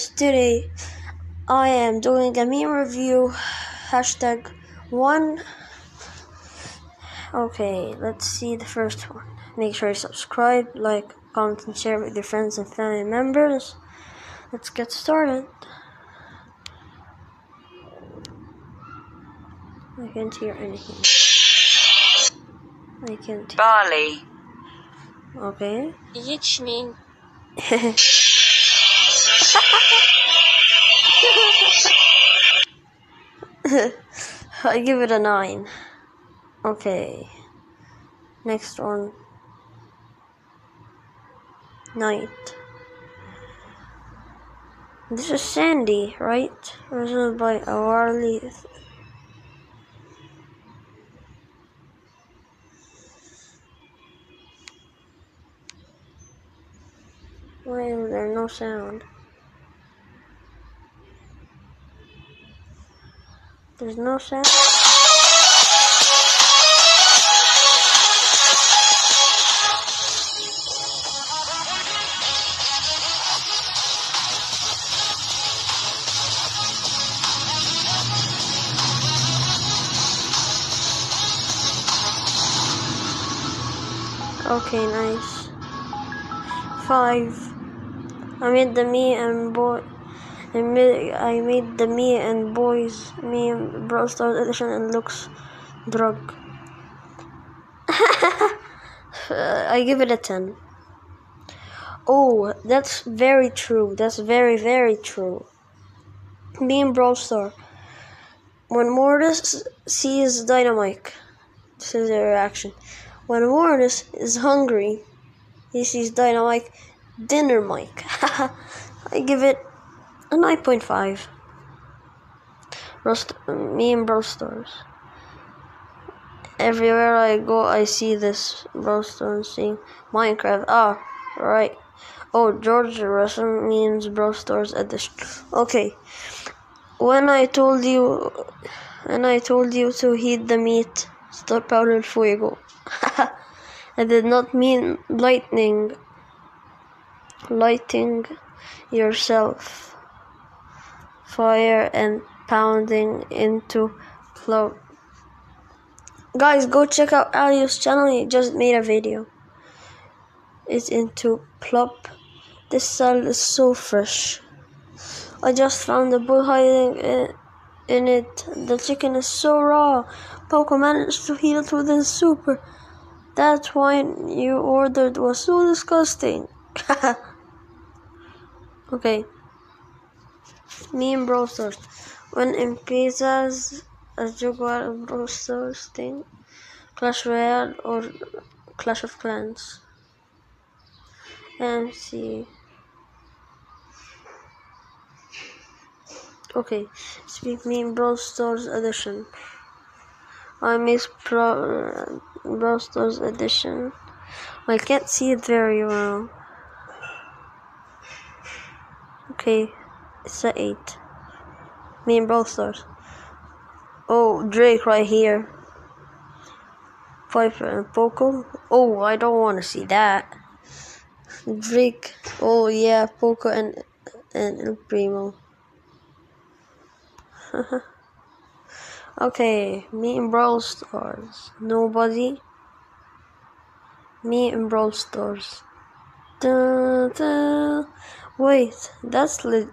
guys, today I am doing a meme review hashtag one. Okay, let's see the first one. Make sure you subscribe, like, comment, and share with your friends and family members. Let's get started. I can't hear anything. I can't. Bali. Okay. Yitchmin. I give it a nine. Okay. Next one. Night. This is Sandy, right? Written by Awarli. Why is there no sound? There's no sound. Okay, nice. Five. I made the me and boy. I made, I made the me and boys me Brawl Stars edition and looks drug. I give it a ten. Oh, that's very true. That's very very true. Me and Brawl Star. When Mortis sees Dynamike, this is their reaction. When Mortis is hungry, he sees Dynamike dinner Mike. I give it a 9.5. Roast, me and Brawl Stars. Everywhere I go, I see this Brawl Stars saying Minecraft. Ah, right. Oh, George Russell means Brawl Stars at edition. Okay. When I told you, and I told you to heat the meat, stop el fuego. I did not mean lightning lighting yourself fire and pounding into cloud. Guys, go check out Aliou's channel. He just made a video. It's into plop. This salad is so fresh. I just found the bull hiding in, in it. The chicken is so raw. Poco managed to heal with his super. That wine you ordered was so disgusting. okay. Me and Brawl Stars. When empiezas a jugar a Brawl Stars thing, Clash Royale or Clash of Clans. MC. Okay, speak me in Brawl edition. I miss Pro, Brawl Stars edition. I can't see it very well. Okay, 8. Me and Brawl Stars. Oh, Drake right here. Piper and Poco. Oh, I don't want to see that. Drake. Oh, yeah, Poco and, and El Primo. okay, me and Brawl Stars. Nobody. Me and Brawl Stars. Da, da. Wait, that's li-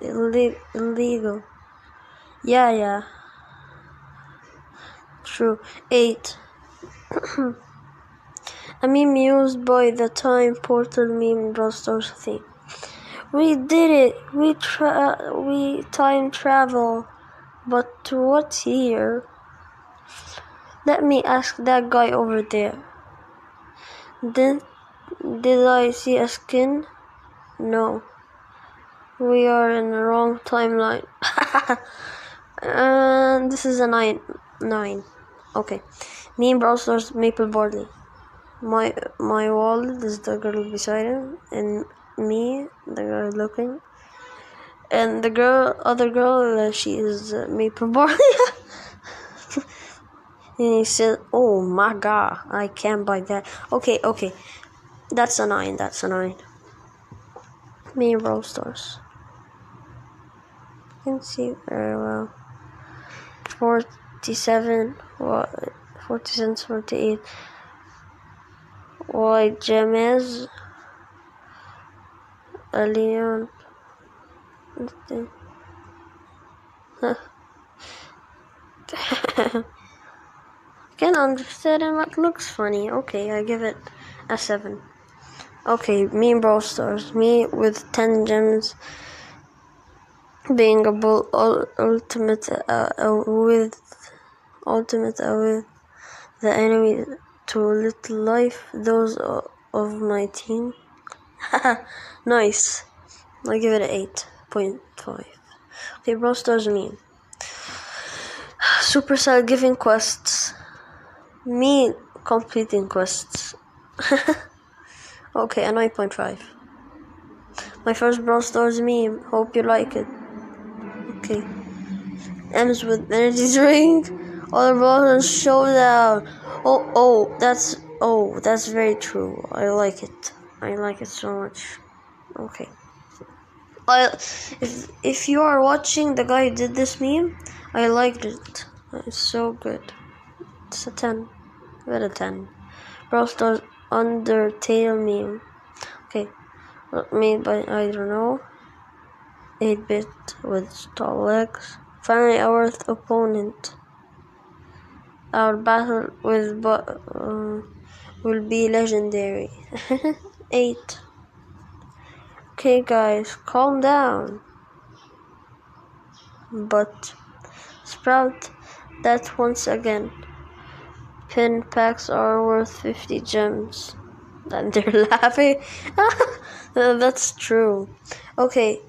illegal. Yeah, yeah. True. Eight. I'm amused by the time portal meme Brawl Stars thing. We did it. We tra- we time travel. But to what here? Let me ask that guy over there. Did did I see a skin? No. We are in the wrong timeline. and this is a nine nine. Okay. Me and Stars Maple Barley. My my wallet is the girl beside him and me, the girl looking. And the girl other girl uh, she is uh, Maple Barley. and he said, Oh my god, I can't buy that. Okay, okay. That's a nine, that's a nine. Me and Brawl Stars. Can see very well. 47, what, 47, 48. White James, a Leon. Can understand and what looks funny. Okay, I give it a 7. Okay, me and Brawl Stars. Me with 10 gems being a bull ultimate uh, with ultimate uh, with the enemy to little life those of my team. Nice. I give it an 8.5 okay Brawl Stars me Supercell giving quests. Me completing quests. Okay a 9.5 my first Brawl Stars meme. Hope you like it Okay. M's with energy drink. All the balls showdown. Oh, oh, that's oh, that's very true. I like it. I like it so much. Okay. I if if you are watching the guy who did this meme, I liked it. It's so good. It's a ten. Give a ten. Brawl Stars Undertale meme. Okay. Made by I don't know. 8 bit with tall legs. Finally, our opponent. Our battle with uh, will be legendary. 8. Okay, guys, calm down. But Sprout, that once again, pin packs are worth 50 gems. And they're laughing. That's true. Okay,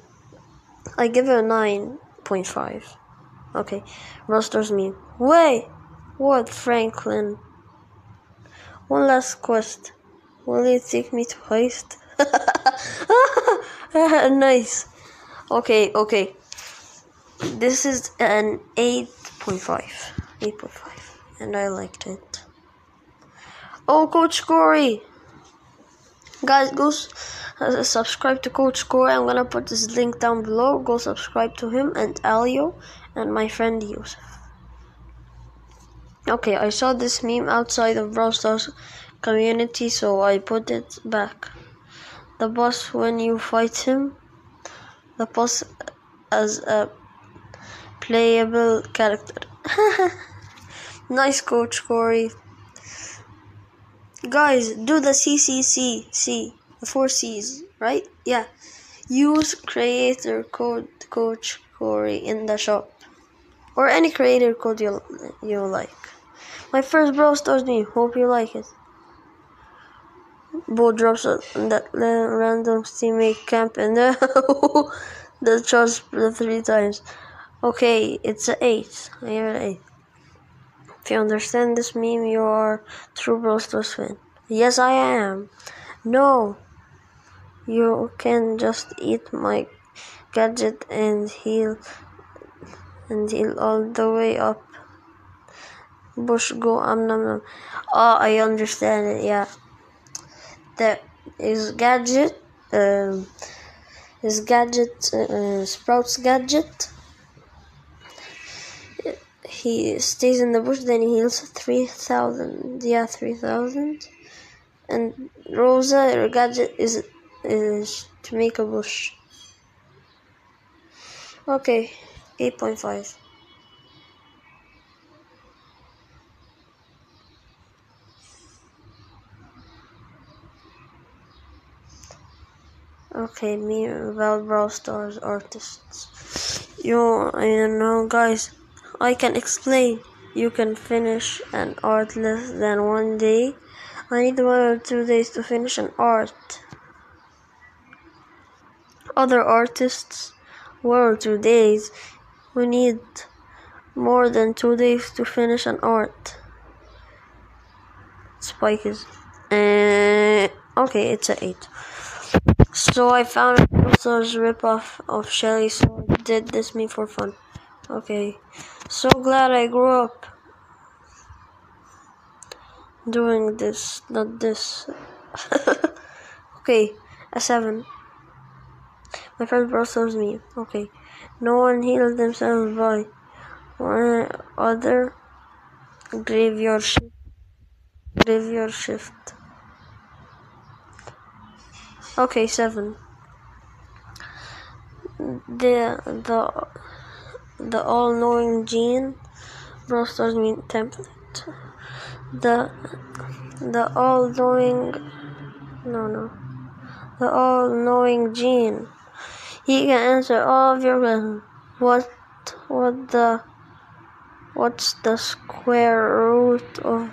I give it a 9.5. Okay, Rosters me. Wait! What, Franklin? One last quest. Will you take me to heist? nice. Okay, okay. This is an 8.5. 8.5. And I liked it. Oh, Coach Cory! Guys, go Uh, subscribe to Coach Cory. I'm gonna put this link down below. Go subscribe to him and Aliou and my friend Yusuf. Okay, I saw this meme outside of Brawl Stars community, so I put it back. The boss when you fight him, the boss as a playable character. nice, Coach Cory. Guys, do the CCC. The four C's, right? Yeah. Use creator code Coach Cory in the shop, or any creator code you you like. My first Brawl Stars me. Hope you like it. Bull drops that random teammate camp and the charge three times. Okay, it's an eight. I have an eight. If you understand this meme, you are true Brawl Stars fan. Yes, I am. No, you can just eat my gadget and heal and heal all the way up. Bush go um num num. Oh, I understand it. Yeah, that is gadget. Um, his gadget, uh, Sprout's gadget he stays in the bush, then he heals 3,000. Yeah, 3,000. And Rosa, her gadget is, is to make a bush. Okay, 8.5. Okay, me about Brawl Stars artists. You, you know, guys, I can explain. You can finish an art less than one day. I need one or two days to finish an art. Other artists, or two days. We need more than two days to finish an art. Spike is. Uh, okay, it's an 8. So I found a rip ripoff of Shelly, so I did this me for fun. Okay. So glad I grew up doing this, not this. okay, a seven. My bro shows me. Okay, No one healed themselves by one other graveyard shift. Graveyard shift. Okay, seven. The the the all-knowing gene. Stars mean template. The the all-knowing no no the all-knowing gene. He can answer all of your questions. What what the what's the square root of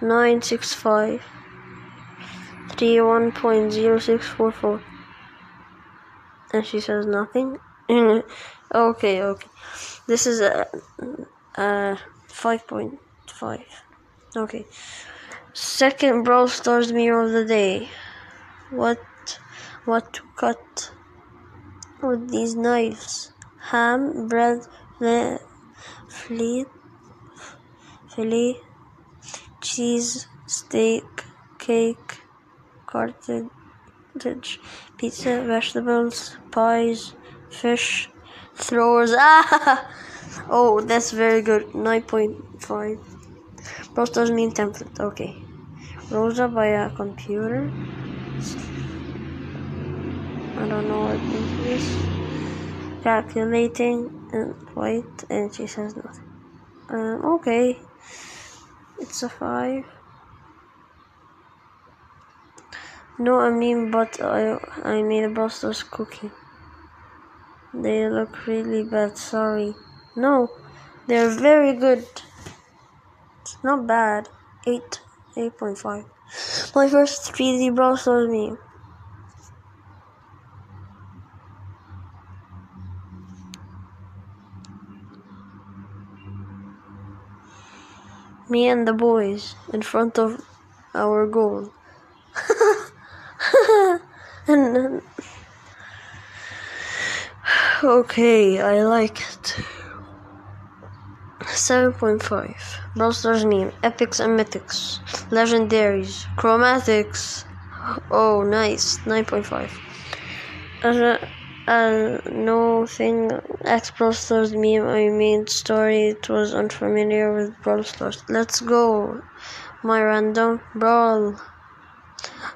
nine six five three one point zero six four four? And she says nothing. okay, okay. This is a, a five point five. Okay. Second Brawl Stars mirror of the day. What what to cut with these knives? Ham, bread, fleet, fillet, cheese, steak, cake, cartridge, pizza, vegetables, pies, fish, throwers. Ah! Oh, that's very good. 9.5. Roast doesn't mean template. Okay. Rosa by a computer. I don't know what this is. Calculating and wait, and she says nothing. Um, okay. It's a 5. No, I mean, but I, I made a Brawl Stars cookie. They look really bad, sorry. No, they're very good. It's not bad. 8, 8.5. My first 3D Brawl Stars meme. Me and the boys in front of our goal. and um, okay, I like it. 7.5 Brawl name Epics and Mythics Legendaries Chromatics Oh nice 9.5 As uh, a, uh, no thing X Brawl Stars meme I made story it was unfamiliar with Brawl Stars Let's go my random brawl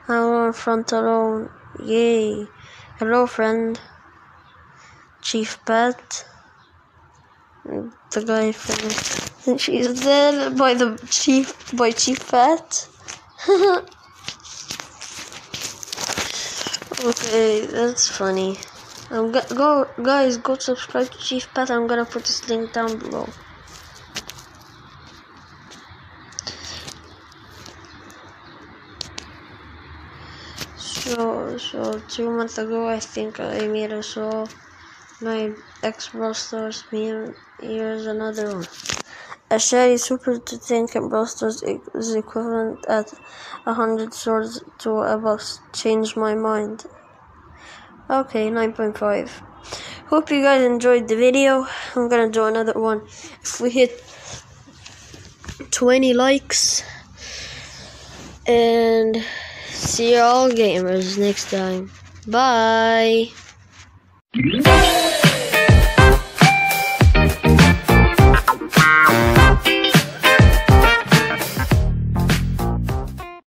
I'm in front alone yay hello friend Chief Pat the guy. And she's dead by the chief by Chief Fat. okay, that's funny. Go, guys go subscribe to Chief Pat. I'm gonna put this link down below. So so two months ago I think I made a show my Brawl Stars meme. Here's another one. A shady super to tank in Brawl Stars is equivalent at a hundred swords to a boss. Changed my mind. Okay, 9.5. Hope you guys enjoyed the video. I'm gonna do another one. If we hit 20 likes. And see y'all gamers next time. Bye.